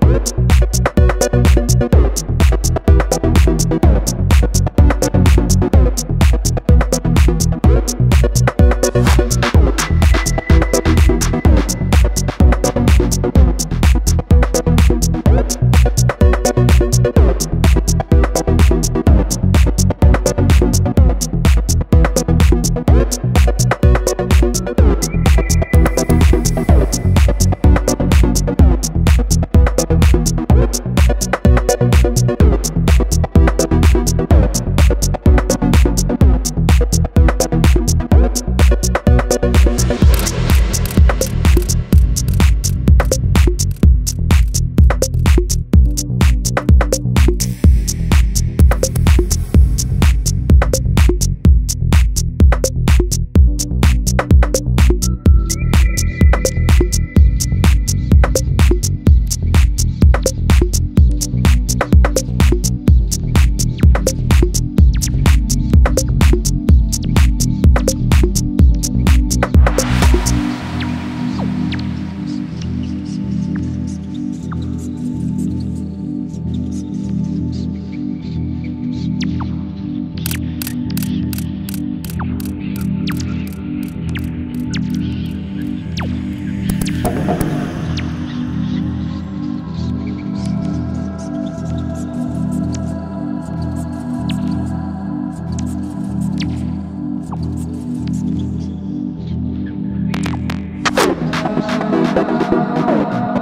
Thank Here. Here.